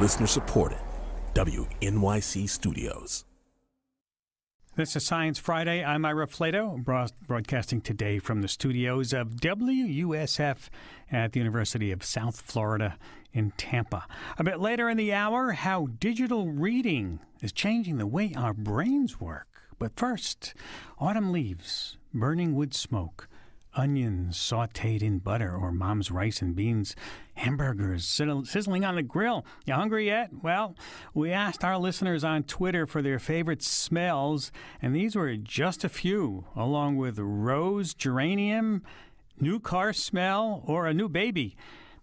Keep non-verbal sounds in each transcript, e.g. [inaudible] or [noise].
Listener supported. WNYC Studios. This is Science Friday. I'm Ira Flatow, broadcasting today from the studios of WUSF at the University of South Florida in Tampa. A bit later in the hour, how digital reading is changing the way our brains work. But first, autumn leaves, burning wood smoke, onions sauteed in butter or mom's rice and beans, hamburgers sizzling on the grill. You hungry yet? Well, we asked our listeners on Twitter for their favorite smells, and these were just a few, along with rose, geranium, new car smell, or a new baby.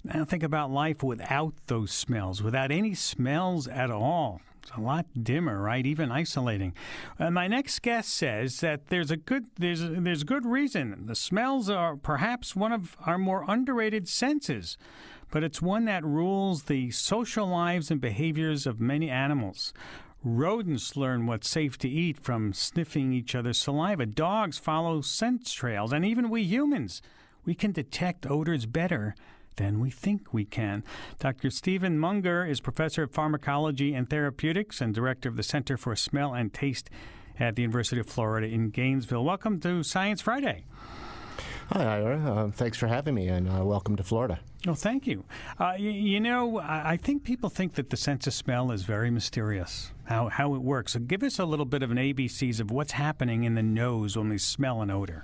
Now think about life without those smells, without any smells at all. It's a lot dimmer, right? Even isolating. Uh, my next guest says that there's a good there's there's good reason. The smells are perhaps one of our more underrated senses, but it's one that rules the social lives and behaviors of many animals. Rodents learn what's safe to eat from sniffing each other's saliva. Dogs follow scent trails, and even we humans, we can detect odors better than we think we can. Dr. Steven Munger is professor of pharmacology and therapeutics and director of the Center for Smell and Taste at the University of Florida in Gainesville. Welcome to Science Friday. Hi, Ira. Uh, thanks for having me, and uh, welcome to Florida. Well, thank you. Uh, you, you, know, I think people think that the sense of smell is very mysterious, how, how it works. So give us a little bit of an ABCs of what's happening in the nose when we smell an odor.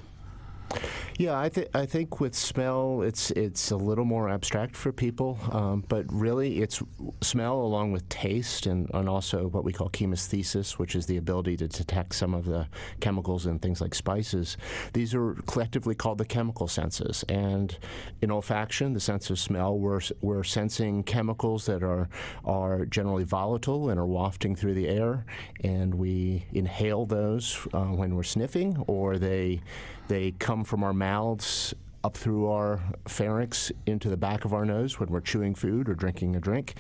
Yeah, I think I think with smell, it's it's a little more abstract for people, um, but really it's smell along with taste and, and also what we call chemesthesis, which is the ability to detect some of the chemicals in things like spices. These are collectively called the chemical senses, and in olfaction, the sense of smell, we're we're sensing chemicals that are are generally volatile and are wafting through the air, and we inhale those uh, when we're sniffing, or they they come from our mouths up through our pharynx into the back of our nose when we're chewing food or drinking a drink.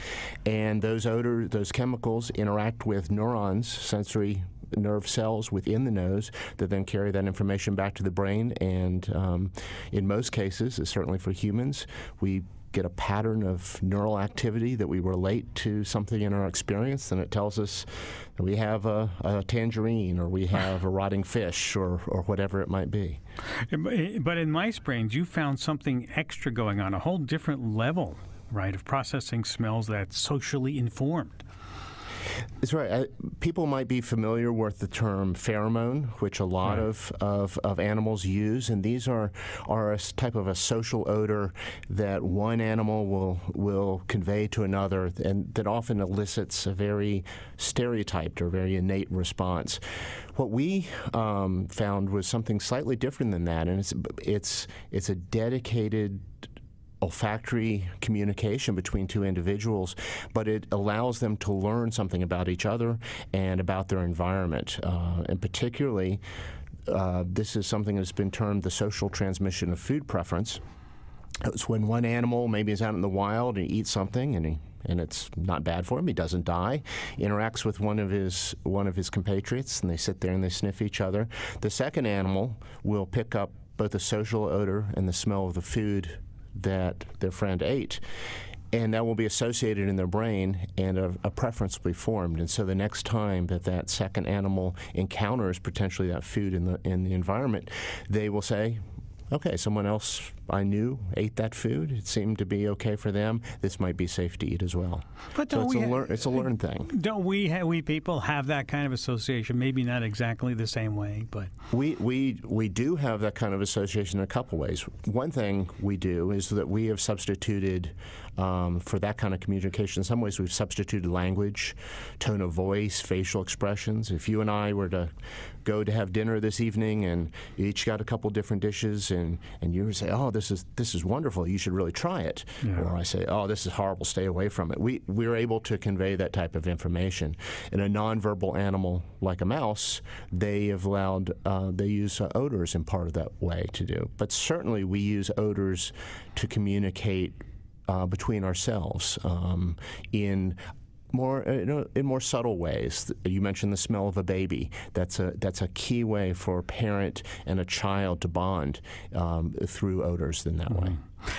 And those odor, those chemicals interact with neurons, sensory nerve cells within the nose that then carry that information back to the brain. And um, in most cases, certainly for humans, we get a pattern of neural activity that we relate to something in our experience, then it tells us that we have a, a tangerine or we have a rotting fish or, or whatever it might be. But in mice brains, you found something extra going on, a whole different level, right, of processing smells that's socially informed. That's right. Uh, people might be familiar with the term pheromone, which a lot right. of, of, of, animals use, and these are are a type of a social odor that one animal will will convey to another, and that often elicits a very stereotyped or very innate response. What we um, found was something slightly different than that, and it's it's it's a dedicated olfactory communication between two individuals, but it allows them to learn something about each other and about their environment. Uh, and particularly, uh, this is something that's been termed the social transmission of food preference. It's when one animal maybe is out in the wild and eats something and he and it's not bad for him. He doesn't die. Interacts with one of his one of his compatriots, and they sit there and they sniff each other. The second animal will pick up both the social odor and the smell of the food that their friend ate. And that will be associated in their brain, and a, a, preference will be formed. And so, the next time that that second animal encounters potentially that food in the in the environment, they will say, "Okay, someone else I knew ate that food. It seemed to be okay for them. This might be safe to eat as well. But don't so it's, we a lear- it's a learned thing. Don't we ha- we people have that kind of association? Maybe not exactly the same way, but we we we do have that kind of association in a couple ways. One thing we do is that we have substituted um, for that kind of communication. In some ways, we've substituted language, tone of voice, facial expressions. If you and I were to go to have dinner this evening and each got a couple different dishes and and you would say, "Oh, this this is this is wonderful. You should really try it. Yeah. Or I say, oh, this is horrible. Stay away from it. We we're able to convey that type of information. In a nonverbal animal like a mouse, they have allowed uh, they use uh, odors in part of that way to do. But certainly, we use odors to communicate uh, between ourselves um, in more uh, in more subtle ways. You mentioned the smell of a baby. That's a that's a key way for a parent and a child to bond um, through odors in that mm-hmm. way.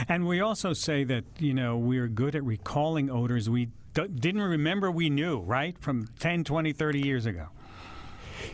And we also say that you know we're good at recalling odors we d- didn't remember we knew, right, from 10, 20, 30 years ago.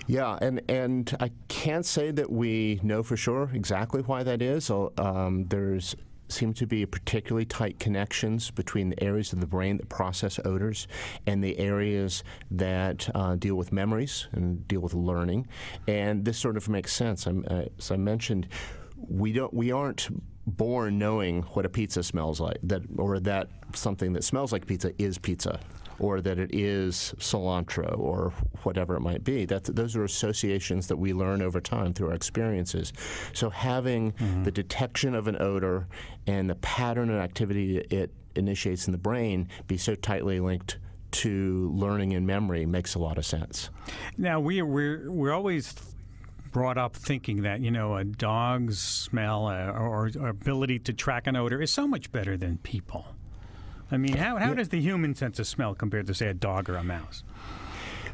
Yeah, and, and I can't say that we know for sure exactly why that is. Um, there's seem to be particularly tight connections between the areas of the brain that process odors and the areas that uh, deal with memories and deal with learning. And this sort of makes sense. Uh, as I mentioned, we don't we aren't born knowing what a pizza smells like that or that something that smells like pizza is pizza or that it is cilantro or whatever it might be. That those are associations that we learn over time through our experiences. So having mm-hmm. the detection of an odor and the pattern and activity it initiates in the brain be so tightly linked to learning and memory makes a lot of sense. Now we we're we're always brought up thinking that you know a dog's smell uh, or, or, ability to track an odor is so much better than people. I mean, how, how does the human sense of smell compare to, say, a dog or a mouse?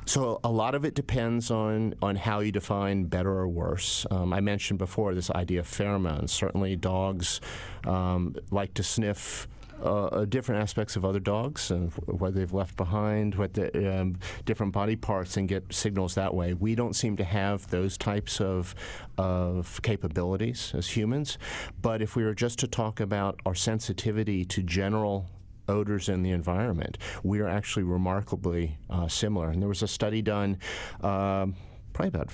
So a lot of it depends on on how you define better or worse. Um, I mentioned before this idea of pheromones. Certainly, dogs um, like to sniff. Uh, uh, different aspects of other dogs and what they've left behind, what the um, different body parts, and get signals that way. We don't seem to have those types of of capabilities as humans. But if we were just to talk about our sensitivity to general odors in the environment, we are actually remarkably uh, similar. And there was a study done um, probably about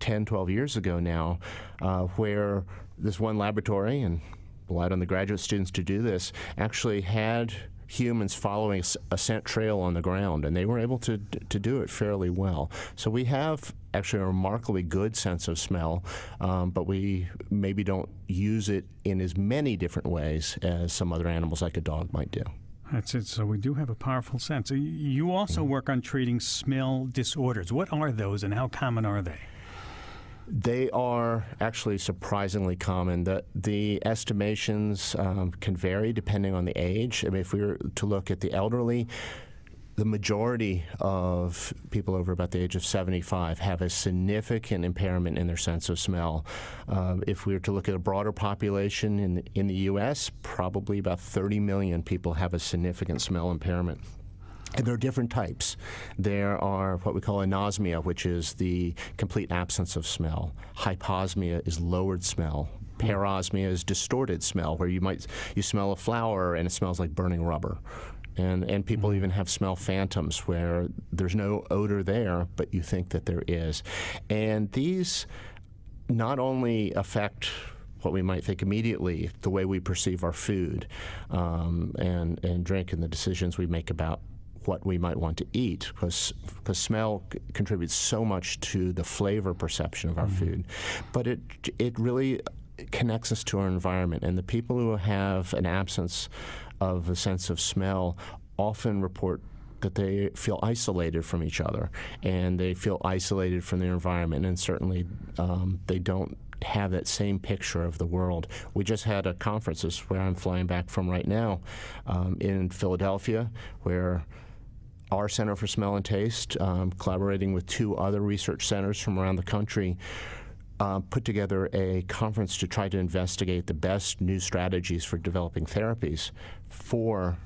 10, 12 years ago now, uh, where this one laboratory, and relied on the graduate students to do this, actually had humans following a scent trail on the ground, and they were able to to do it fairly well. So we have actually a remarkably good sense of smell, um, but we maybe don't use it in as many different ways as some other animals, like a dog, might do. That's it. So we do have a powerful sense. You also work on treating smell disorders. What are those and how common are they? They are actually surprisingly common. The, the estimations um, can vary depending on the age. I mean, if we were to look at the elderly, the majority of people over about the age of 75 have a significant impairment in their sense of smell. Uh, if we were to look at a broader population in, in the U.S., probably about 30 million people have a significant smell impairment. And there are different types. There are what we call anosmia, which is the complete absence of smell. Hyposmia is lowered smell. Parosmia is distorted smell, where you might you smell a flower and it smells like burning rubber and and people mm-hmm. even have smell phantoms where there's no odor there, but you think that there is, and these not only affect what we might think immediately, the way we perceive our food um, and and drink, and the decisions we make about what we might want to eat, because because smell c- contributes so much to the flavor perception of our mm-hmm. food, but it it really connects us to our environment, and the people who have an absence of a sense of smell often report that they feel isolated from each other and they feel isolated from their environment, and certainly um, they don't have that same picture of the world. We just had a conference, this is where I'm flying back from right now, um, in Philadelphia, where our Center for Smell and Taste, um, collaborating with two other research centers from around the country, uh, put together a conference to try to investigate the best new strategies for developing therapies for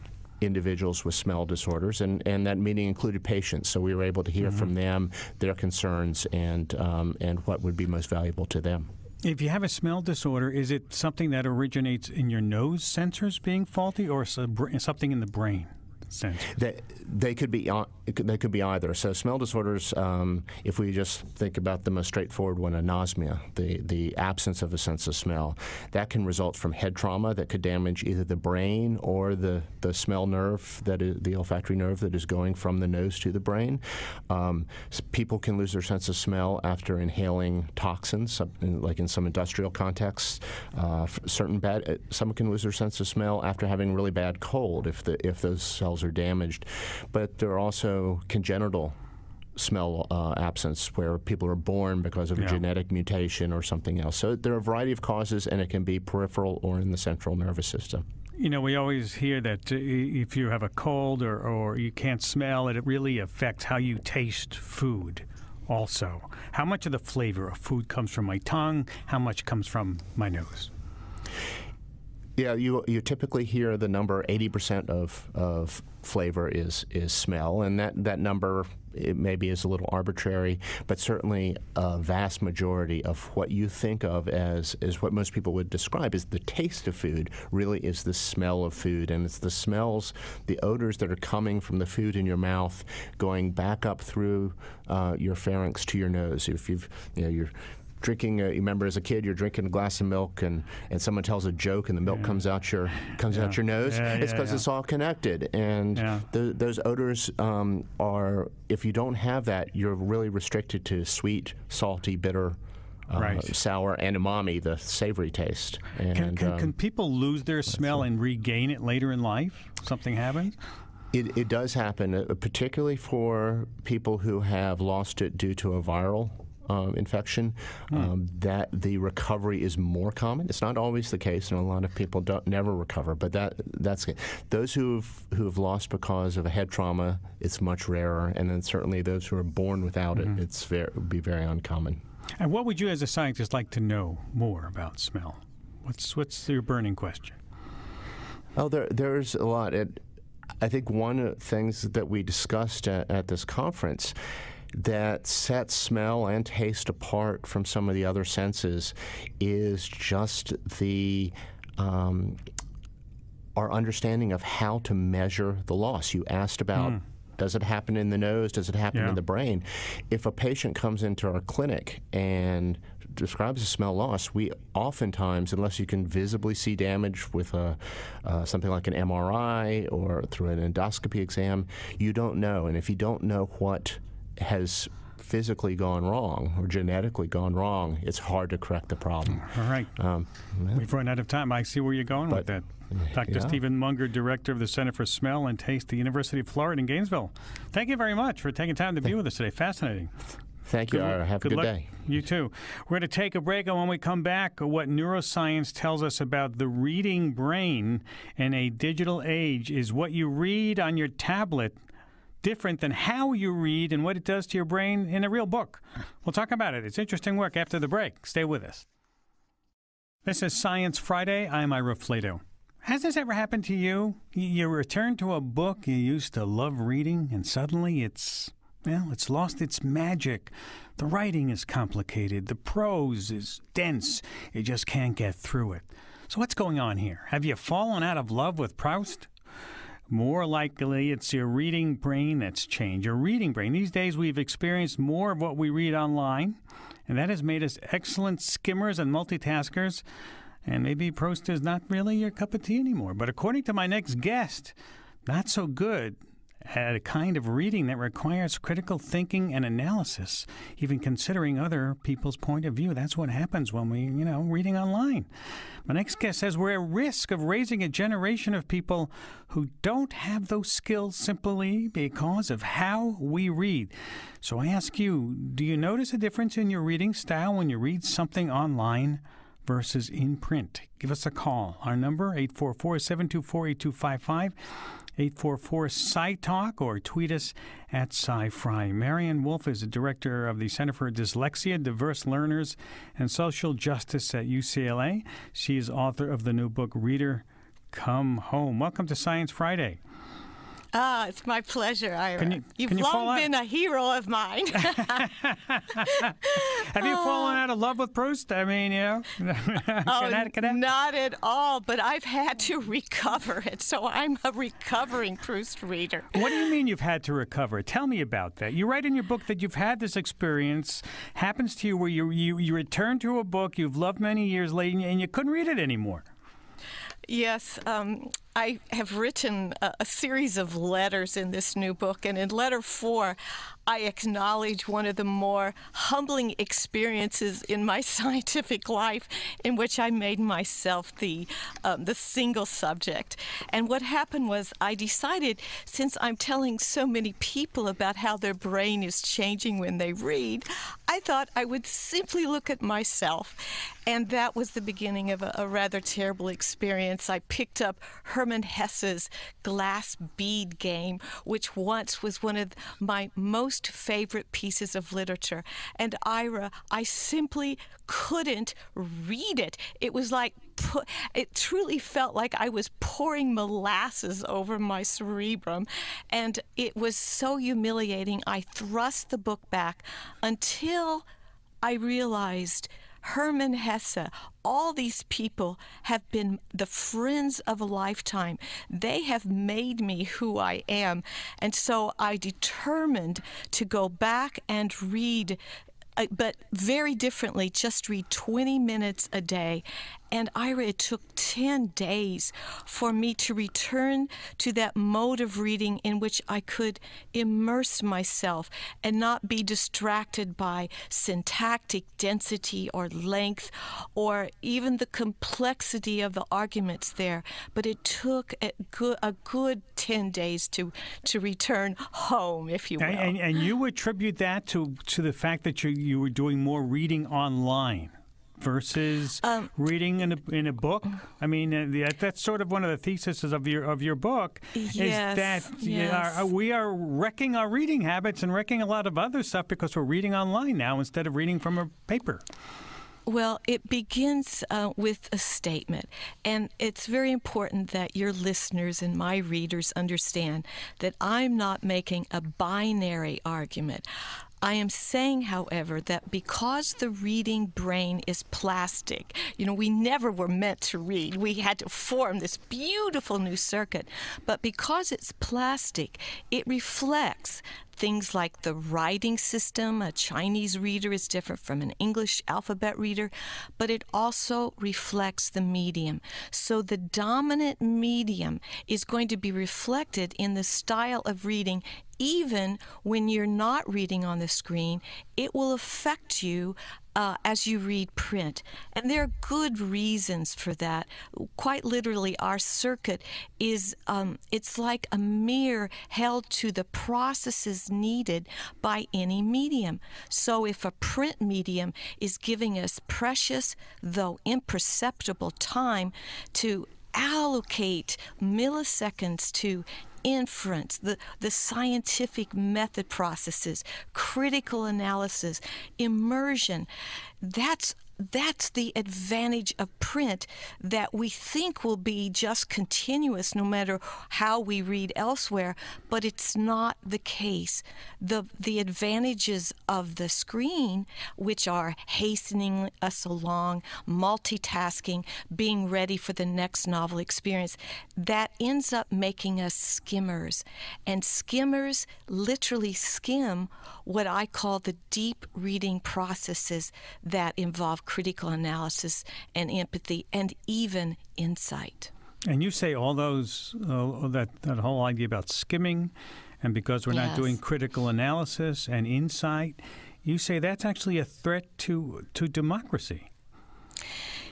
individuals with smell disorders, and, and that meeting included patients. So we were able to hear mm-hmm. from them their concerns and um, and what would be most valuable to them. If you have a smell disorder, is it something that originates in your nose sensors being faulty, or something in the brain? They, they could be they could be either. So smell disorders, um, if we just think about the most straightforward one, anosmia, the the absence of a sense of smell, that can result from head trauma that could damage either the brain or the the smell nerve that is the olfactory nerve that is going from the nose to the brain. Um, people can lose their sense of smell after inhaling toxins, like in some industrial contexts. Uh, certain bad, uh, someone can lose their sense of smell after having really bad cold if the if those cells are damaged. But there are also congenital smell uh, absence where people are born because of yeah. a genetic mutation or something else. So there are a variety of causes, and it can be peripheral or in the central nervous system. You know, we always hear that uh, if you have a cold or, or you can't smell it, it really affects how you taste food also. How much of the flavor of food comes from my tongue? How much comes from my nose? Yeah, you you typically hear the number eighty percent of of flavor is is smell, and that that number it maybe is a little arbitrary, but certainly a vast majority of what you think of as is what most people would describe as the taste of food really is the smell of food, and it's the smells, the odors that are coming from the food in your mouth, going back up through uh, your pharynx to your nose. If you've you know you're drinking. A, you remember as a kid, you're drinking a glass of milk, and, and someone tells a joke, and the milk yeah. comes out your comes yeah. out your nose. Yeah, it's because it's all connected, and the, those odors um, are. If you don't have that, you're really restricted to sweet, salty, bitter. Uh, right. sour and umami, the savory taste. And, can, can, um, can people lose their smell and regain it later in life? Something happens? It, it does happen, uh, particularly for people who have lost it due to a viral um, infection, hmm. um, that the recovery is more common. It's not always the case, and a lot of people don't never recover. But that that's those who've who've lost because of a head trauma, it's much rarer, and then certainly those who are born without mm-hmm. it, it's very would be very uncommon. And what would you, as a scientist, like to know more about smell? What's what's your burning question? Oh, there there's a lot. It, I think one of the things that we discussed at, at this conference that sets smell and taste apart from some of the other senses is just the um, our understanding of how to measure the loss. You asked about. Mm. Does it happen in the nose? Does it happen yeah. in the brain? If a patient comes into our clinic and describes a smell loss, we oftentimes, unless you can visibly see damage with a, uh, something like an MRI or through an endoscopy exam, you don't know. And if you don't know what has physically gone wrong or genetically gone wrong, it's hard to correct the problem. All right. Um, We've run out of time. I see where you're going but, with that. Dr. Yeah. Steven Munger, Director of the Center for Smell and Taste the University of Florida in Gainesville. Thank you very much for taking time to be with us today. Fascinating. Thank you. Good, Have a good luck. day. You too. We're going to take a break, and when we come back, what neuroscience tells us about the reading brain in a digital age is what you read on your tablet different than how you read and what it does to your brain in a real book. We'll talk about it. It's interesting work after the break. Stay with us. This is Science Friday. I'm Ira Flatow. Has this ever happened to you? You return to a book you used to love reading, and suddenly it's, well, it's lost its magic. The writing is complicated, the prose is dense, you just can't get through it. So, what's going on here? Have you fallen out of love with Proust? More likely, it's your reading brain that's changed. Your reading brain. These days, we've experienced more of what we read online, and that has made us excellent skimmers and multitaskers. And maybe Proust is not really your cup of tea anymore. But according to my next guest, not so good at a kind of reading that requires critical thinking and analysis, even considering other people's point of view. That's what happens when we, you know, reading online. My next guest says we're at risk of raising a generation of people who don't have those skills simply because of how we read. So I ask you, do you notice a difference in your reading style when you read something online? Versus in print. Give us a call. Our number 844 724 8255. 844 SciTalk or tweet us at SciFri. Maryanne Wolf is the director of the Center for Dyslexia, Diverse Learners, and Social Justice at UCLA. She is author of the new book, Reader Come Home. Welcome to Science Friday. Ah, it's my pleasure, Ira. Can you, You've can you long been a hero of mine. [laughs] Have you fallen out of love with Proust? I mean, you know, [laughs] oh, not at all. But I've had to recover it, so I'm a recovering Proust reader. What do you mean you've had to recover? Tell me about that. You write in your book that you've had this experience happens to you where you you, you return to a book you've loved many years later and you couldn't read it anymore. Yes, um, I have written a, a, series of letters in this new book, and in letter four, I acknowledge one of the more humbling experiences in my [laughs] scientific life, in which I made myself the um, the single subject. And what happened was, I decided since I'm telling so many people about how their brain is changing when they read, I thought I would simply look at myself. And that was the beginning of a, a rather terrible experience. I picked up Hermann Hesse's glass bead game, which once was one of my most favorite pieces of literature. And Ira, I simply couldn't read it. It was like it truly felt like I was pouring molasses over my cerebrum. And it was so humiliating. I thrust the book back until I realized Hermann Hesse, all these people have been the friends of a lifetime. They have made me who I am. And so I determined to go back and read uh, but very differently, just read 20 minutes a day. And Ira, it took 10 days for me to return to that mode of reading in which I could immerse myself and not be distracted by syntactic density or length or even the complexity of the arguments there. But it took a good, a good 10 days to, to return home, if you will. And, and, and you attribute that to, to the fact that you, you were doing more reading online versus um, reading in a, in a book? I mean, uh, that's sort of one of the theses of your of your book yes, is that yes. are, we are wrecking our reading habits and wrecking a lot of other stuff because we're reading online now instead of reading from a paper. Well, it begins uh, with a statement, and it's very important that your listeners and my readers understand that I'm not making a binary argument. I am saying, however, that because the reading brain is plastic, you know, we never were meant to read. We had to form this beautiful new circuit. But because it's plastic, it reflects things like the writing system. A Chinese reader is different from an English alphabet reader, but it also reflects the medium. So the dominant medium is going to be reflected in the style of reading even when you're not reading on the screen, it will affect you uh, as you read print. And there are good reasons for that. Quite literally, our circuit is um, it's like a mirror held to the processes needed by any medium. So if a print medium is giving us precious, though imperceptible time to allocate milliseconds to inference, the, the scientific method processes, critical analysis, immersion. That's that's the advantage of print that we think will be just continuous no matter how we read elsewhere, but it's not the case. The, the advantages of the screen, which are hastening us along, multitasking, being ready for the next novel experience, that ends up making us skimmers. And skimmers literally skim what I call the deep reading processes that involve critical analysis and empathy and even insight. And you say all those, uh, that, that whole idea about skimming, and because we're yes. not doing critical analysis and insight, you say that's actually a threat to, to democracy.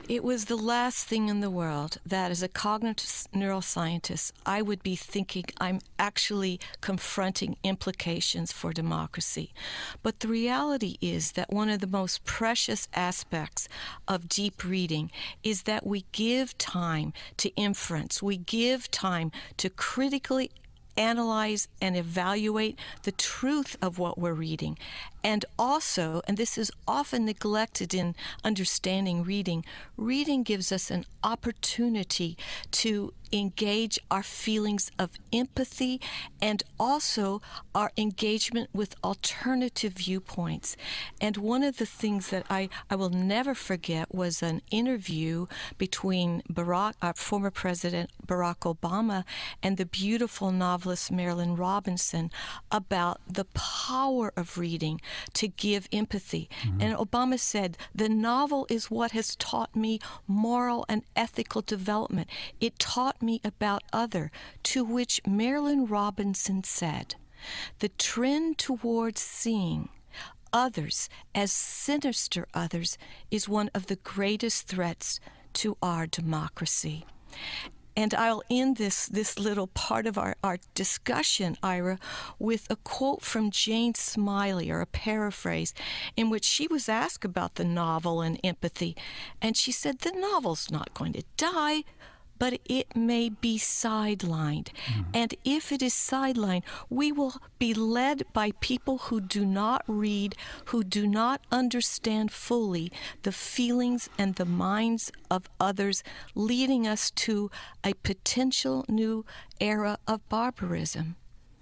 It was the last thing in the world that, as a cognitive neuroscientist, I would be thinking I'm actually confronting implications for democracy. But the reality is that one of the most precious aspects of deep reading is that we give time to inference, we give time to critically analyze and evaluate the truth of what we're reading. And also, and this is often neglected in understanding reading, reading gives us an opportunity to engage our feelings of empathy and also our engagement with alternative viewpoints. And one of the things that I, I will never forget was an interview between Barack, our former president Barack Obama and the beautiful novelist Marilynne Robinson about the power of reading to give empathy. Mm-hmm. And Obama said, The novel is what has taught me moral and ethical development. It taught me about other, to which Marilynne Robinson said, The trend towards seeing others as sinister others is one of the greatest threats to our democracy. And I'll end this, this little part of our, our discussion, Ira, with a quote from Jane Smiley, or a paraphrase, in which she was asked about the novel and empathy. And she said, The novel's not going to die but it may be sidelined. Mm. And if it is sidelined, we will be led by people who do not read, who do not understand fully the feelings and the minds of others, leading us to a potential new era of barbarism.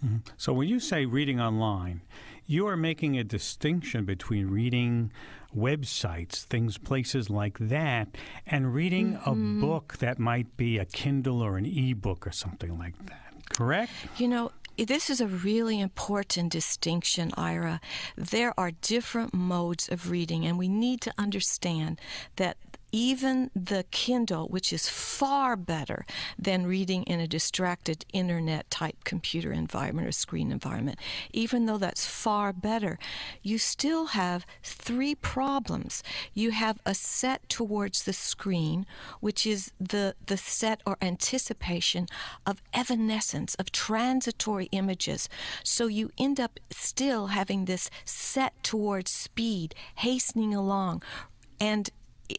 Mm-hmm. So when you say reading online, you are making a distinction between reading websites, things, places like that, and reading mm-hmm. a book that might be a Kindle or an e-book or something like that. Correct? You know, this is a really important distinction, Ira. There are different modes of reading, and we need to understand that even the Kindle, which is far better than reading in a distracted internet type computer environment or screen environment, even though that's far better, you still have three problems. You have a set towards the screen, which is the, the set or anticipation of evanescence, of transitory images. So you end up still having this set towards speed, hastening along. And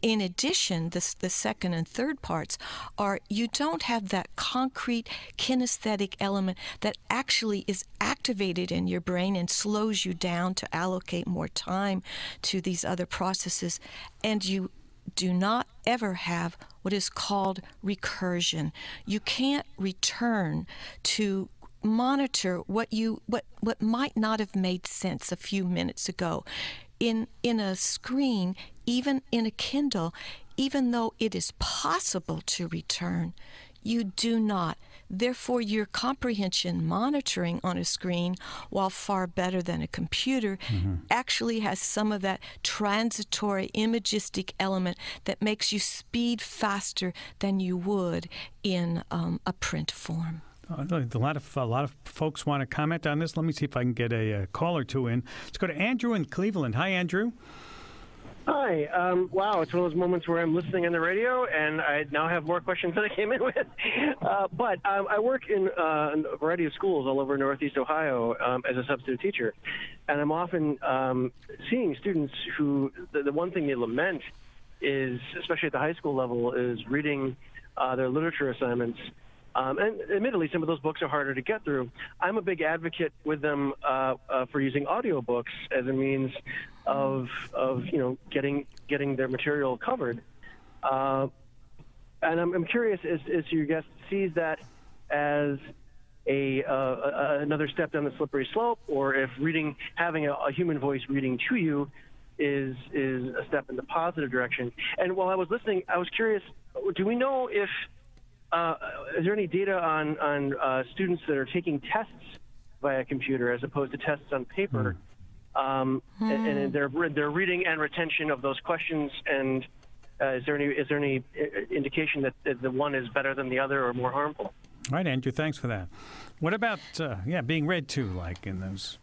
in addition, this, the second and third parts are you don't have that concrete kinesthetic element that actually is activated in your brain and slows you down to allocate more time to these other processes. And you do not ever have what is called recursion. You can't return to monitor what you what what might not have made sense a few minutes ago in in a screen even in a Kindle, even though it is possible to return, you do not. Therefore, your comprehension monitoring on a screen, while far better than a computer, mm-hmm. actually has some of that transitory imagistic element that makes you speed faster than you would in um, a print form. Uh, a lot of a lot of folks want to comment on this. Let me see if I can get a, a call or two in. Let's go to Andrew in Cleveland. Hi, Andrew. Hi. Um, wow, it's one of those moments where I'm listening on the radio, and I now have more questions than I came in [laughs] with. Uh, but um, I work in, uh, a variety of schools all over Northeast Ohio um, as a substitute teacher, and I'm often um, seeing students who the, the, one thing they lament is, especially at the high school level, is reading uh, their literature assignments. Um, and admittedly, some of those books are harder to get through. I'm a big advocate with them uh, uh, for using audiobooks as a means of of you know getting getting their material covered. Uh, and I'm, I'm curious as, as your guest sees that as a, uh, another step down the slippery slope, or if reading having a, a, human voice reading to you is is a step in the positive direction. And while I was listening, I was curious: Do we know if uh, is there any data on on uh, students that are taking tests via computer as opposed to tests on paper? Mm. Um, hmm. and, and their their reading and retention of those questions and uh, is there any is there any uh, indication that the one is better than the other or more harmful? All right, Andrew. Thanks for that. What about uh, yeah being read to like in those?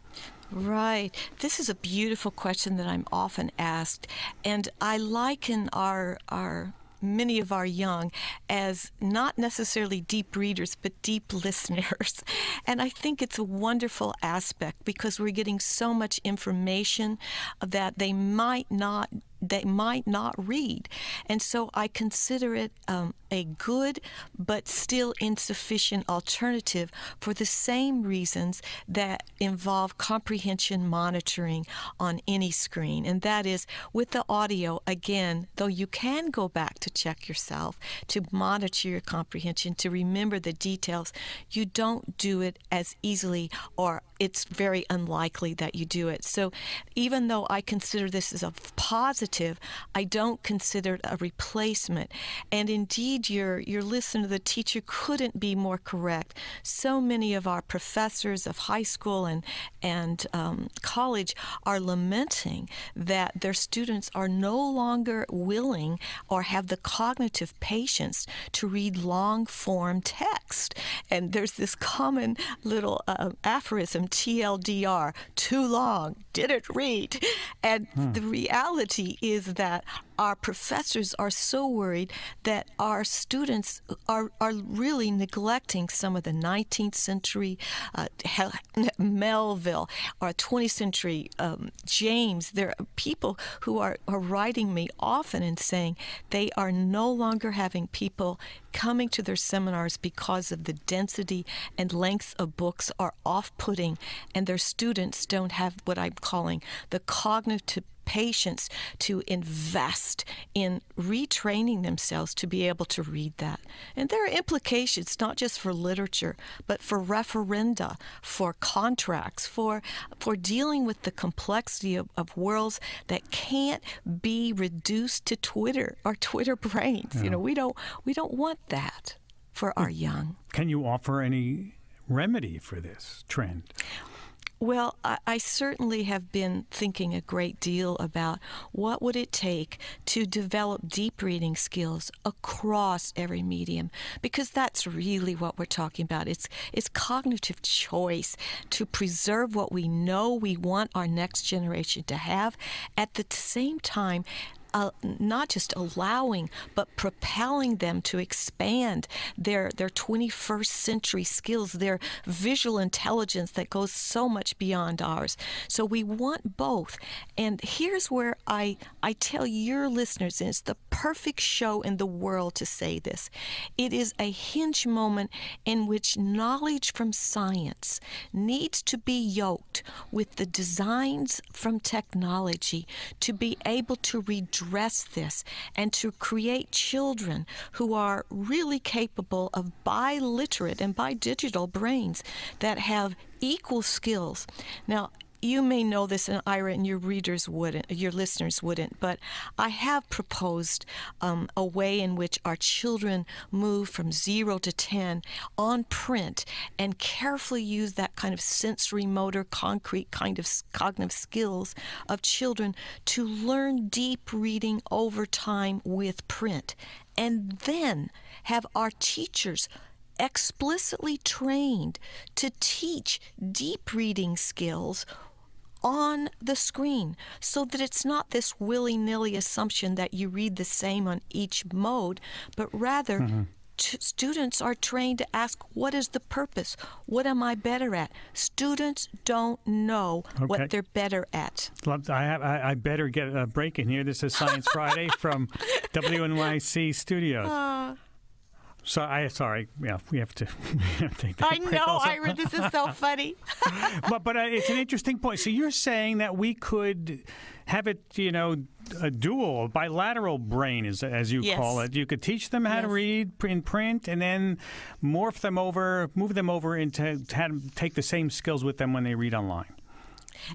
Right. This is a beautiful question that I'm often asked, and I liken our our many of our young as not necessarily deep readers, but deep [laughs] listeners. And I think it's a wonderful aspect because we're getting so much information that they might not they might not read. And so I consider it um, a good but still insufficient alternative for the same reasons that involve comprehension monitoring on any screen. And that is with the audio, again, though you can go back to check yourself, to monitor your comprehension, to remember the details, you don't do it as easily or it's very unlikely that you do it. So even though I consider this as a positive, I don't consider it a replacement. And indeed, your, your listener, the teacher, couldn't be more correct. So many of our professors of high school and, and um, college are lamenting that their students are no longer willing or have the cognitive patience to read long form text. And there's this common little uh, aphorism TLDR, too long, didn't read. And hmm. the reality is that our professors are so worried that our students are, are really neglecting some of the 19th century uh, Melville or 20th century um, James. There are people who are, are writing me often and saying they are no longer having people coming to their seminars because of the density and length of books are off putting, and their students don't have what I'm calling the cognitive patience to invest in retraining themselves to be able to read that. And there are implications not just for literature, but for referenda, for contracts, for for dealing with the complexity of, of worlds that can't be reduced to Twitter or Twitter brains. Yeah. You know, we don't we don't want that for our young. Can you offer any remedy for this trend? Well, I, I, certainly have been thinking a great deal about what would it take to develop deep reading skills across every medium, because that's really what we're talking about. It's it's cognitive choice to preserve what we know we want our next generation to have, at the same time uh, not just allowing but propelling them to expand their their 21st century skills, their visual intelligence that goes so much beyond ours. So we want both. And here's where I I tell your listeners, it's the perfect show in the world to say this. It is a hinge moment in which knowledge from science needs to be yoked with the designs from technology to be able to read address this and to create children who are really capable of biliterate and bi-digital brains that have equal skills. Now, you may know this, and Ira, and your readers wouldn't, your listeners wouldn't, but I have proposed um, a way in which our children move from zero to 10 on print and carefully use that kind of sensory motor, concrete kind of cognitive skills of children to learn deep reading over time with print. And then have our teachers explicitly trained to teach deep reading skills on the screen so that it's not this willy nilly assumption that you read the same on each mode, but rather mm-hmm. t- students are trained to ask, What is the purpose? What am I better at? Students don't know okay. what they're better at. I, have, I, I, better get a break in here. This is Science Friday from [laughs] WNYC Studios. Uh, so I sorry, yeah, we have to. We have to I know, Ira. This is so funny. [laughs] but but uh, it's an interesting point. So you're saying that we could have it, you know, a dual, bilateral brain, as as you yes. call it. You could teach them how yes. to read in print, and then morph them over, move them over into to take the same skills with them when they read online.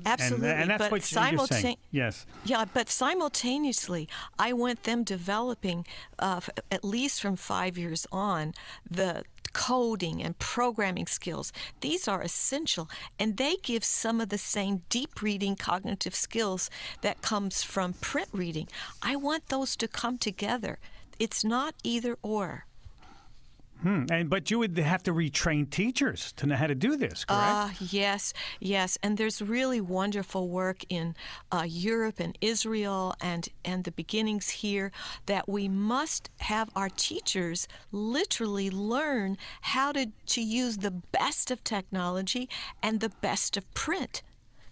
Absolutely, and, and that's but what you're saying. Yes. Yeah, but simultaneously, I want them developing, uh, at least from five years on, the coding and programming skills. These are essential, and they give some of the same deep reading cognitive skills that comes from print reading. I want those to come together. It's not either or. Hmm. And but you would have to retrain teachers to know how to do this, correct? Uh, yes, yes. And there's really wonderful work in uh, Europe and Israel and and the beginnings here that we must have our teachers literally learn how to to use the best of technology and the best of print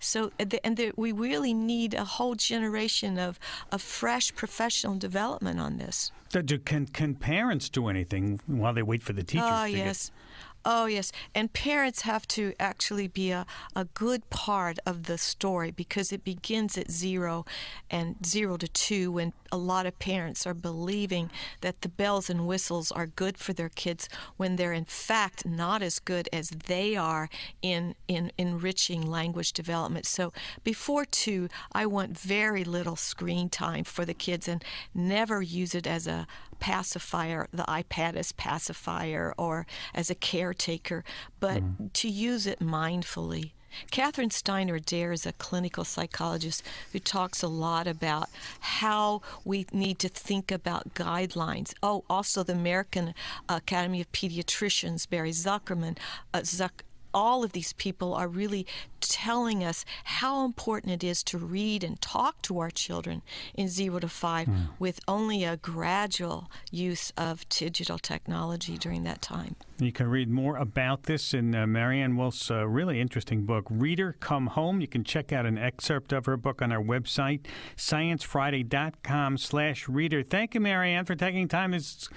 so, and the, we really need a whole generation of, of fresh professional development on this. So do, can, can parents do anything while they wait for the teachers? Oh, yes. Get... Oh, yes. And parents have to actually be a, a good part of the story because it begins at zero and zero to two when a lot of parents are believing that the bells and whistles are good for their kids when they're in fact not as good as they are in, in enriching language development. So before two, I want very little screen time for the kids and never use it as a pacifier, the iPad as pacifier or as a caretaker, but mm. to use it mindfully. Catherine Steiner-Adair is a clinical psychologist who talks a lot about how we need to think about guidelines. Oh, also the American Academy of Pediatricians, Barry Zuckerman, uh, Zuck, all of these people are really telling us how important it is to read and talk to our children in zero to five mm. with only a gradual use of digital technology during that time. You can read more about this in uh, Maryanne Wolf's uh, really interesting book, Reader Come Home. You can check out an excerpt of her book on our website, sciencefriday.com slash reader. Thank you, Maryanne, for taking time. It's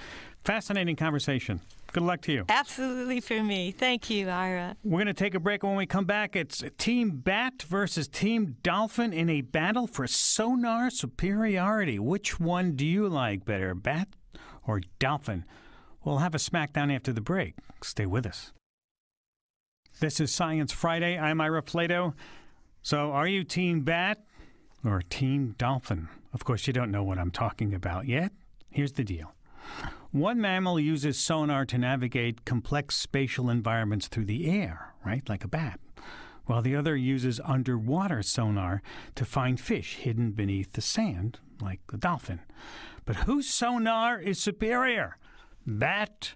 fascinating conversation. Good luck to you. Absolutely for me. Thank you, Ira. We're going to take a break. When we come back, it's Team Bat versus Team Dolphin in a battle for sonar superiority. Which one do you like better, Bat or Dolphin? We'll have a smackdown after the break. Stay with us. This is Science Friday. I'm Ira Flatow. So, are you Team Bat or Team Dolphin? Of course, you don't know what I'm talking about yet. Here's the deal. One mammal uses sonar to navigate complex spatial environments through the air, right, like a bat, while the other uses underwater sonar to find fish hidden beneath the sand, like a dolphin. But whose sonar is superior, bat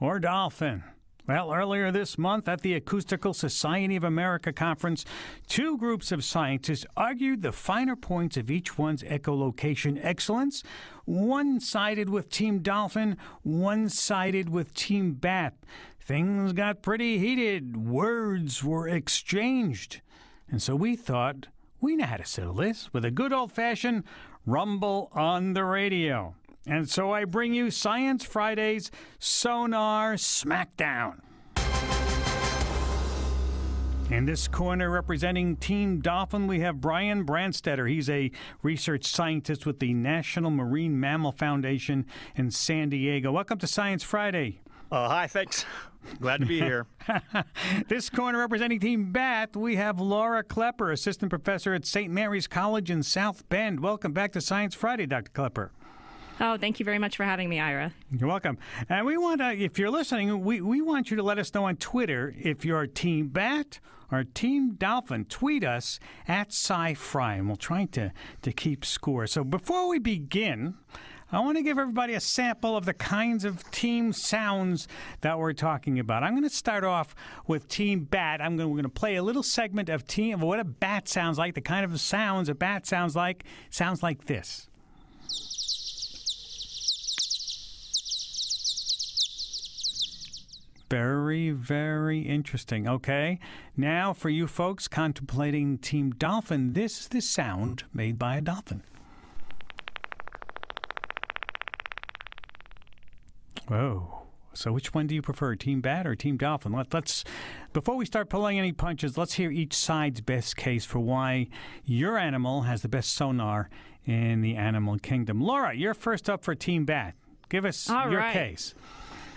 or dolphin? Well, earlier this month at the Acoustical Society of America conference, two groups of scientists argued the finer points of each one's echolocation excellence. One sided with Team Dolphin, one sided with Team Bat. Things got pretty heated. Words were exchanged. And so we thought we know how to settle this with a good old fashioned rumble on the radio. And so I bring you Science Friday's Sonar Smackdown. In this corner, representing Team Dolphin, we have Brian Branstetter. He's a research scientist with the National Marine Mammal Foundation in San Diego. Welcome to Science Friday. Uh, hi, thanks. Glad to be [laughs] here. this corner representing Team Bat, we have Laura Kloepper, assistant professor at St. Mary's College in South Bend. Welcome back to Science Friday, Dr. Kloepper. Oh, thank you very much for having me, Ira. You're welcome. And we want to, if you're listening, we, we want you to let us know on Twitter if you're Team Bat or Team Dolphin. Tweet us at SciFri, and we'll try to, to keep score. So before we begin, I want to give everybody a sample of the kinds of team sounds that we're talking about. I'm going to start off with Team Bat. I'm going to, we're going to play a little segment of team of what a bat sounds like. The kind of sounds a bat sounds like sounds like this. Very, very interesting. Okay. Now, for you folks contemplating Team Dolphin, this is the sound made by a dolphin. Whoa. So, which one do you prefer, Team Bat or Team Dolphin? Let, us before we start pulling any punches, let's hear each side's best case for why your animal has the best sonar in the animal kingdom. Laura, you're first up for Team Bat. Give us All your right. case.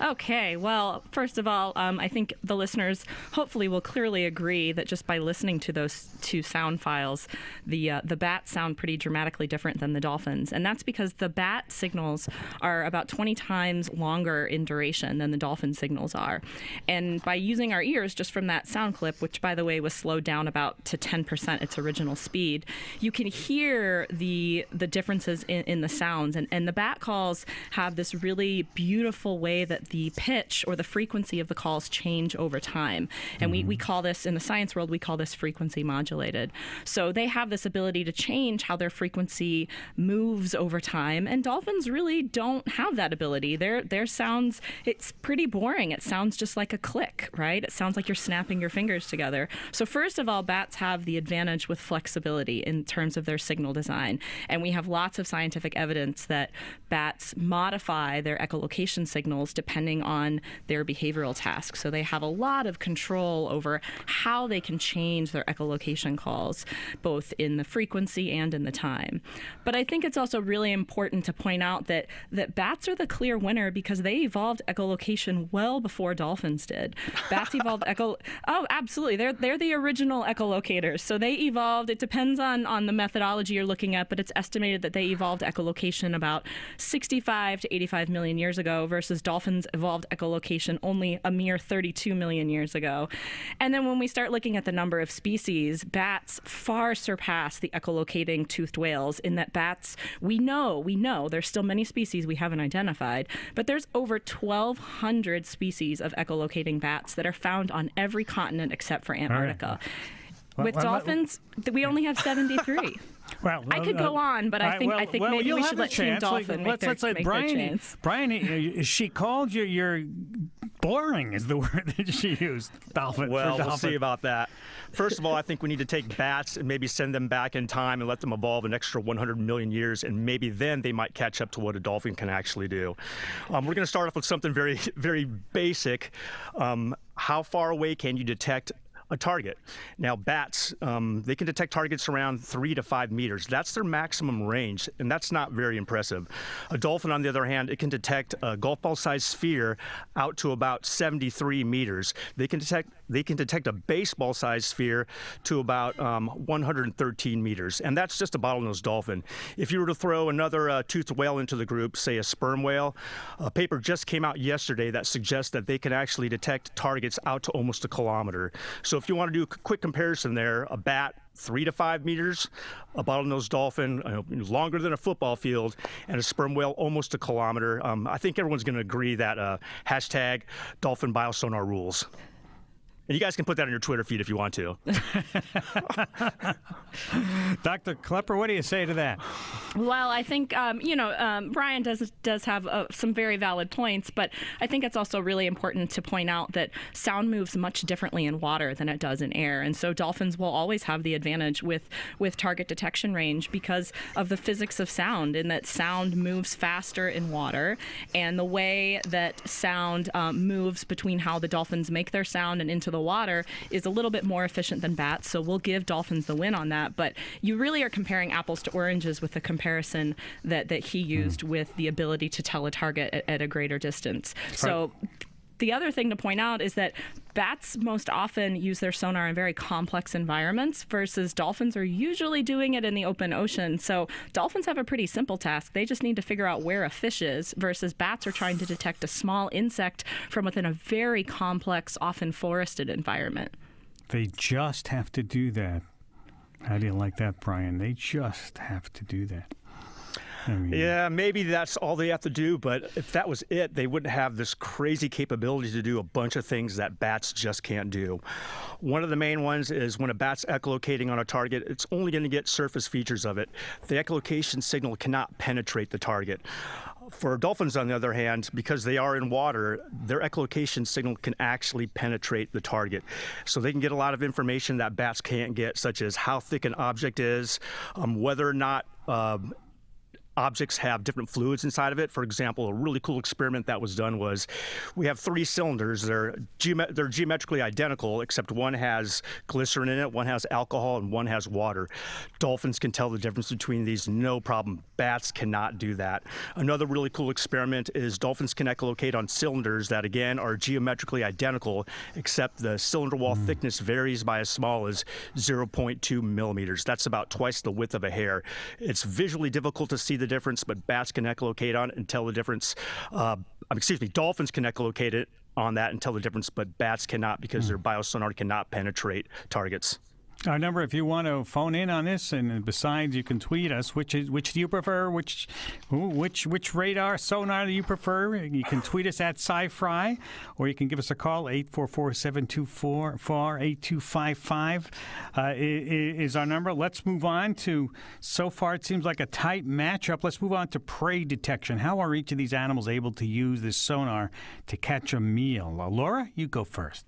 Okay, well, first of all, um, I think the listeners hopefully will clearly agree that just by listening to those two sound files, the uh, the bats sound pretty dramatically different than the dolphins, and that's because the bat signals are about 20 times longer in duration than the dolphin signals are, and by using our ears just from that sound clip, which by the way was slowed down about to 10% its original speed, you can hear the the differences in, in the sounds, and and the bat calls have this really beautiful way that the pitch or the frequency of the calls change over time. And mm-hmm. we, we mm-hmm. call this, in the science world, we call this frequency modulated. So they have this ability to change how their frequency moves over time. And dolphins really don't have that ability. Their, their sounds, it's pretty boring. It sounds just like a click, right? It sounds like you're snapping your fingers together. So, first of all, bats have the advantage with flexibility in terms of their signal design. And we have lots of scientific evidence that bats modify their echolocation signals depending depending on their behavioral tasks. So they have a lot of control over how they can change their echolocation calls, both in the frequency and in the time. But I think it's also really important to point out that that bats are the clear winner because they evolved echolocation well before dolphins did. Bats [laughs] evolved echo. Oh, absolutely. They're they're the original echolocators. So they evolved. It depends on on the methodology you're looking at, but it's estimated that they evolved echolocation about 65 to 85 million years ago versus dolphins evolved echolocation only a mere 32 million years ago. And then when we start looking at the number of species, bats far surpass the echolocating toothed whales in that bats, we know, we know there's still many species we haven't identified, but there's over 1,200 species of echolocating bats that are found on every continent except for Antarctica. Well, With well, dolphins, we only have 73. Well, I could uh, go on, but I all think- well, I think well, maybe we should a let Team chance. Like, Dolphin make let's their- let's let make their Brian. chance. Brian, uh, she called you. You're boring. Is the [laughs] word that she used. Dolphin. for Well, we'll see about that. First of all, I think we need to take bats and maybe send them back in time and let them evolve an extra 100 million years, and maybe then they might catch up to what a dolphin can actually do. Um, we're going to start off with something very, [laughs] very basic. Um, how far away can you detect a target. Now, bats, um, they can detect targets around three to five meters. That's their maximum range, and that's not very impressive. A dolphin, on the other hand, it can detect a golf ball sized sphere out to about 73 meters. They can detect they can detect a baseball sized sphere to about um, 113 meters, and that's just a bottlenose dolphin. If you were to throw another uh, toothed whale into the group, say a sperm whale, a paper just came out yesterday that suggests that they can actually detect targets out to almost a kilometer. So if you want to do a quick comparison there, a bat three to five meters, a bottlenose dolphin longer than a football field, and a sperm whale almost a kilometer. Um, I think everyone's going to agree that uh, hashtag dolphin biosonar rules. And you guys can put that on your Twitter feed if you want to. [laughs] Dr. Kloepper, what do you say to that? Well, I think um, you know um, Brian does does have uh, some very valid points, but I think it's also really important to point out that sound moves much differently in water than it does in air, and so dolphins will always have the advantage with with target detection range because of the physics of sound, in that sound moves faster in water, and the way that sound um, moves between how the dolphins make their sound and into the water is a little bit more efficient than bats. So we'll give dolphins the win on that, but you really are comparing apples to oranges with the comparison that, that he hmm. used with the ability to tell a target at, at a greater distance. So the other thing to point out is that bats most often use their sonar in very complex environments versus dolphins are usually doing it in the open ocean. So dolphins have a pretty simple task. They just need to figure out where a fish is versus bats are trying to detect a small insect from within a very complex, often forested environment. They just have to do that. How do you like that, Brian? They just have to do that. [laughs] Mean, Yeah, maybe that's all they have to do, but if that was it, they wouldn't have this crazy capability to do a bunch of things that bats just can't do. One of the main ones is when a bat's echolocating on a target, it's only going to get surface features of it. The echolocation signal cannot penetrate the target. For dolphins, on the other hand, because they are in water, their echolocation signal can actually penetrate the target. So they can get a lot of information that bats can't get, such as how thick an object is, um, whether or not um, objects have different fluids inside of it. For example, a really cool experiment that was done was we have three cylinders. They're, geome- they're geometrically identical, except one has glycerin in it, one has alcohol, and one has water. Dolphins can tell the difference between these no problem. Bats cannot do that. Another really cool experiment is dolphins can echolocate on cylinders that, again, are geometrically identical, except the cylinder wall hmm. thickness varies by as small as 0.2 millimeters. That's about twice the width of a hair. It's visually difficult to see the difference, but bats can echolocate on it and tell the difference. Uh, excuse me, dolphins can echolocate it on that and tell the difference, but bats cannot because their biosonar cannot penetrate targets. Our number, if you want to phone in on this, and besides, you can tweet us. Which is which do you prefer? Which which which radar sonar do you prefer? You can tweet us at SciFri, or you can give us a call 844-724-8255 uh, is our number. Let's move on to. So far, it seems like a tight matchup. Let's move on to prey detection. How are each of these animals able to use this sonar to catch a meal? Laura, you go first.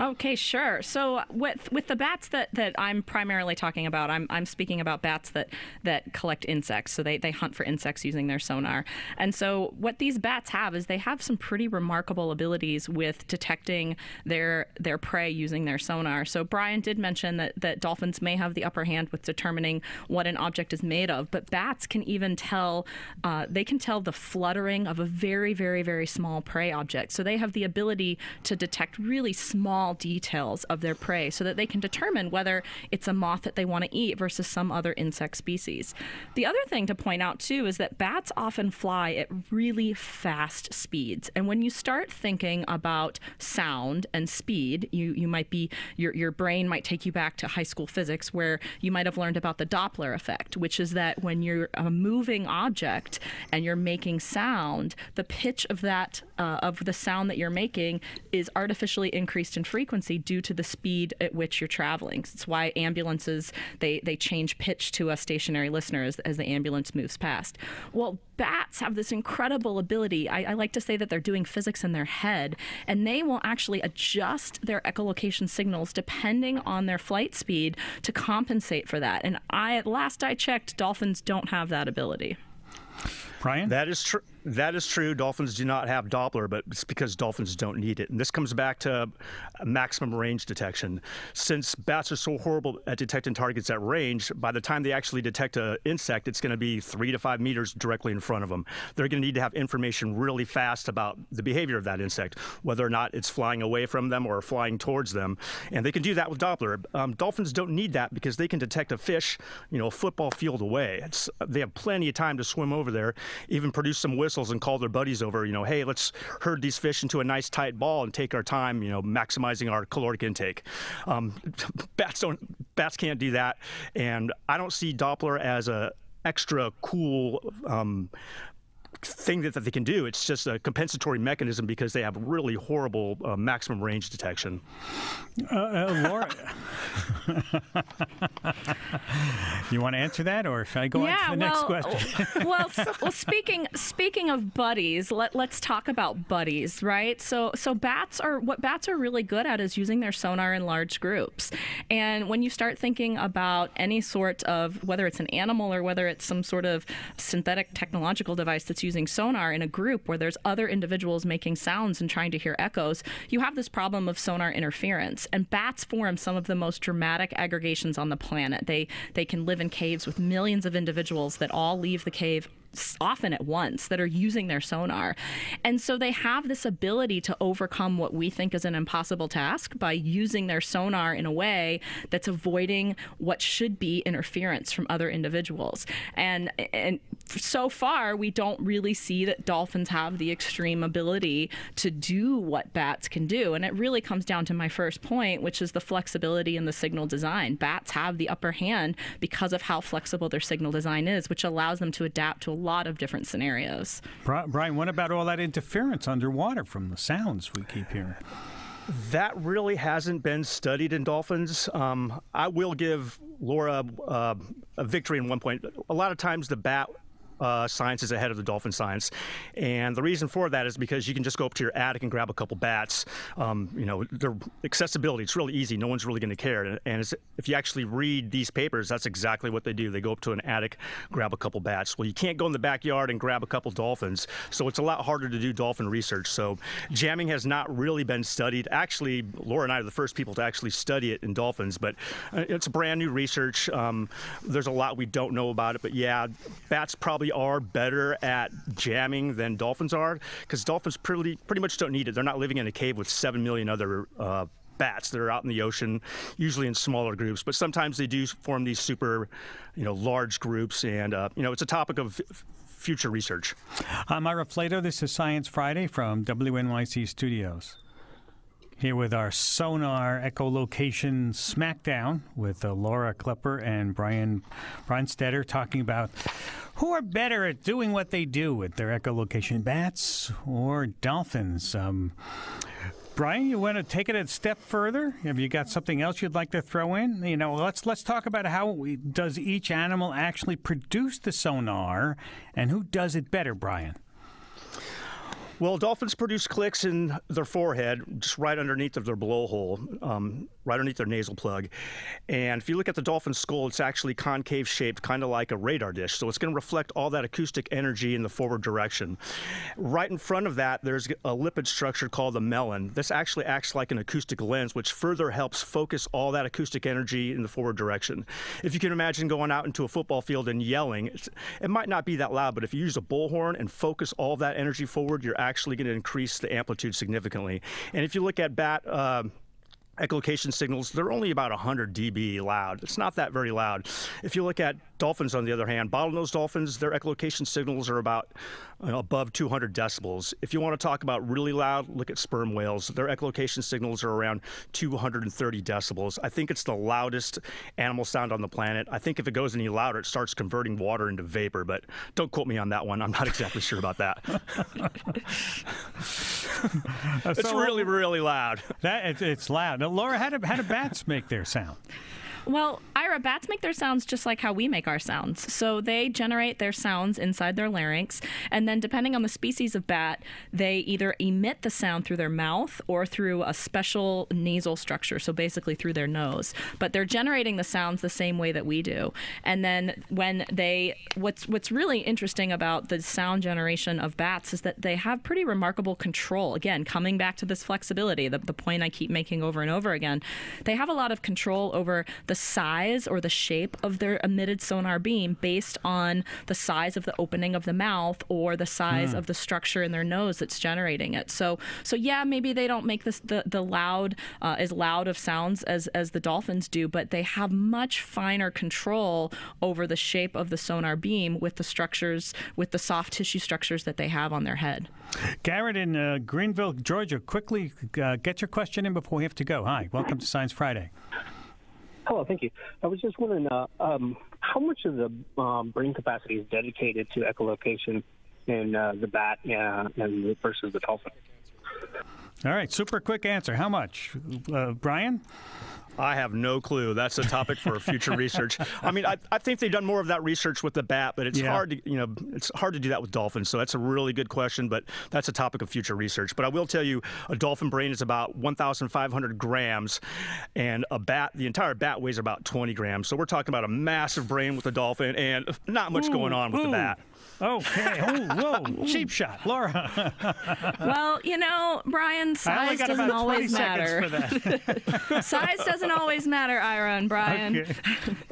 Okay, sure. So with with the bats that, that I'm primarily talking about, I'm, I'm speaking about bats that, that collect insects. So they, they hunt for insects using their sonar. And so what these bats have is they have some pretty remarkable abilities with detecting their their prey using their sonar. So Brian did mention that, that dolphins may have the upper hand with determining what an object is made of, but bats can even tell uh, they can tell the fluttering of a very, very, very small prey object. So they have the ability to detect really small small details of their prey so that they can determine whether it's a moth that they want to eat versus some other insect species. The other thing to point out too is that bats often fly at really fast speeds. And when you start thinking about sound and speed, you, you might be your your brain might take you back to high school physics where you might have learned about the Doppler effect, which is that when you're a moving object and you're making sound, the pitch of that uh, of the sound that you're making is artificially increased in frequency frequency due to the speed at which you're traveling. It's why ambulances they they change pitch to a stationary listener as, as the ambulance moves past. Well, bats have this incredible ability. I, I, like to say that they're doing physics in their head, and they will actually adjust their echolocation signals depending on their flight speed to compensate for that. And I, last I checked, dolphins don't have that ability. Brian? That is true. That is true. Dolphins do not have Doppler, but it's because dolphins don't need it. And this comes back to maximum range detection. Since bats are so horrible at detecting targets at range, by the time they actually detect an insect, it's going to be three to five meters directly in front of them. They're going to need to have information really fast about the behavior of that insect, whether or not it's flying away from them or flying towards them. And they can do that with Doppler. Um, dolphins don't need that because they can detect a fish, you know, a football field away. It's, they have plenty of time to swim over there, even produce some whistles and call their buddies over, you know, hey, let's herd these fish into a nice tight ball and take our time, you know, maximizing our caloric intake. Um, [laughs] bats don't, bats can't do that, and I don't see Doppler as a extra cool um, thing that, that they can do. It's just a compensatory mechanism because they have really horrible uh, maximum range detection. Uh, uh, Laura, [laughs] you want to answer that, or should I go yeah, on to the well, next question? [laughs] well, [laughs] well, speaking speaking of buddies, let, let's talk about buddies, right? So, so bats are what bats are really good at is using their sonar in large groups. And when you start thinking about any sort of whether it's an animal or whether it's some sort of synthetic technological device that's using sonar in a group where there's other individuals making sounds and trying to hear echoes, you have this problem of sonar interference. And bats form some of the most dramatic aggregations on the planet. They they can live in caves with millions of individuals that all leave the cave often at once that are using their sonar. And so they have this ability to overcome what we think is an impossible task by using their sonar in a way that's avoiding what should be interference from other individuals. And and so far we don't really see that dolphins have the extreme ability to do what bats can do. And it really comes down to my first point, which is the flexibility in the signal design. Bats have the upper hand because of how flexible their signal design is, which allows them to adapt to a lot of different scenarios. Brian, what about all that interference underwater from the sounds we keep hearing? That really hasn't been studied in dolphins. Um, I will give Laura uh, a victory in one point. A lot of times the bat uh, science is ahead of the dolphin science. And the reason for that is because you can just go up to your attic and grab a couple bats. Um, you know, their accessibility, it's really easy. No one's really going to care. And if you actually read these papers, that's exactly what they do. They go up to an attic, grab a couple bats. Well, you can't go in the backyard and grab a couple dolphins. So it's a lot harder to do dolphin research. So jamming has not really been studied. Actually, Laura and I are the first people to actually study it in dolphins, but uh, it's brand new research. Um, there's a lot we don't know about it. But yeah, bats probably are better at jamming than dolphins are because dolphins pretty pretty much don't need it. They're not living in a cave with seven million other uh, bats that are out in the ocean, usually in smaller groups. But sometimes they do form these super, you know, large groups, and uh, you know, it's a topic of future research. I'm Ira Flatow. This is Science Friday from WNYC Studios. Here with our sonar echolocation smackdown with uh, Laura Kloepper and Brian Branstetter talking about who are better at doing what they do with their echolocation, bats or dolphins. Um, Brian, you want to take it a step further? Have you got something else you'd like to throw in? You know, let's let's talk about how we, does each animal actually produce the sonar, and who does it better, Brian? Well, dolphins produce clicks in their forehead, just right underneath of their blowhole, um, right underneath their nasal plug. And if you look at the dolphin's skull, it's actually concave shaped, kind of like a radar dish. So it's going to reflect all that acoustic energy in the forward direction. Right in front of that, there's a lipid structure called the melon. This actually acts like an acoustic lens, which further helps focus all that acoustic energy in the forward direction. If you can imagine going out into a football field and yelling, it might not be that loud, but if you use a bullhorn and focus all that energy forward, you're going to increase the amplitude significantly. And if you look at bat, uh, echolocation signals, they're only about 100 dB loud. It's not that very loud. If you look at dolphins, on the other hand, bottlenose dolphins, their echolocation signals are about you know, above 200 decibels. If you want to talk about really loud, look at sperm whales. Their echolocation signals are around 230 decibels. I think it's the loudest animal sound on the planet. I think if it goes any louder, it starts converting water into vapor, but don't quote me on that one. I'm not exactly sure about that. [laughs] [laughs] it's So- really, really loud. That it's, it's loud. Now, Laura, how do how do bats make their sound? Well, Ira, bats make their sounds just like how we make our sounds. So they generate their sounds inside their larynx, and then depending on the species of bat, they either emit the sound through their mouth or through a special nasal structure, so basically through their nose. But they're generating the sounds the same way that we do. And then when they what's what's really interesting about the sound generation of bats is that they have pretty remarkable control. Again, coming back to this flexibility, the, the point I keep making over and over again, they have a lot of control over the size or the shape of their emitted sonar beam based on the size of the opening of the mouth or the size of the structure in their nose that's generating it. So, so yeah, maybe they don't make this the the loud uh, as loud of sounds as as the dolphins do, but they have much finer control over the shape of the sonar beam with the structures with the soft tissue structures that they have on their head. Garrett in uh, Greenville, Georgia. Quickly uh, get your question in before we have to go. Hi, welcome to Science Friday. Hello, thank you. I was just wondering uh, um, how much of the um, brain capacity is dedicated to echolocation in uh, the bat uh, and versus the dolphin? All right, super quick answer. How much, uh, Brian? I have no clue. That's a topic for future [laughs] research. I mean, I, I think they've done more of that research with the bat, but it's Yeah. hard to, you know, it's hard to do that with dolphins. So that's a really good question, but that's a topic of future research. But I will tell you, a dolphin brain is about 1,500 grams, and a bat, the entire bat weighs about 20 grams. So we're talking about a massive brain with a dolphin, and not much going on with the bat. Okay. Oh, whoa. Cheap shot. Laura. [laughs] Well, you know, Brian, [laughs] size doesn't always matter. Size doesn't always matter, Ira and Brian. Okay.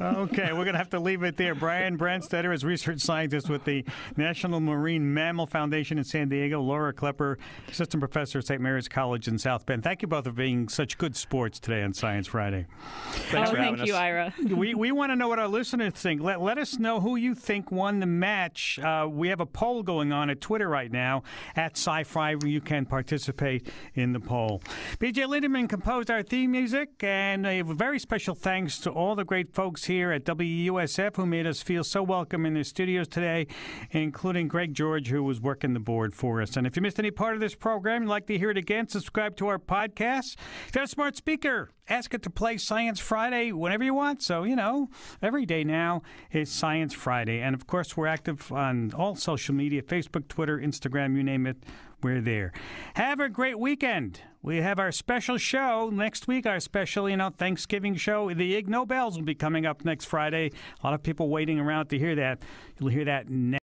okay, we're going to have to leave it there. Brian Branstetter is research scientist with the National Marine Mammal Foundation in San Diego. Laura Kloepper, assistant professor at St. Mary's College in South Bend. Thank you both for being such good sports today on Science Friday. Thanks oh, for having thank you, us. Ira. we, we want to know what our listeners think. Let, let us know who you think won the match. Uh, we have a poll going on at Twitter right now at sci-fi where you can participate in the poll. BJ Leiderman composed our theme music, and a very special thanks to all the great folks here at WUSF who made us feel so welcome in their studios today, including Greg George, who was working the board for us. And if you missed any part of this program, you'd like to hear it again, subscribe to our podcast. If you have a smart speaker, ask it to play Science Friday whenever you want. So, you know, every day now is Science Friday. And of course, we're active on all social media Facebook, Twitter, Instagram, you name it. We're there. Have a great weekend. We have our special show next week, our special, you know, Thanksgiving show. The Ig Nobels will be coming up next Friday. A lot of people waiting around to hear that. You'll hear that next.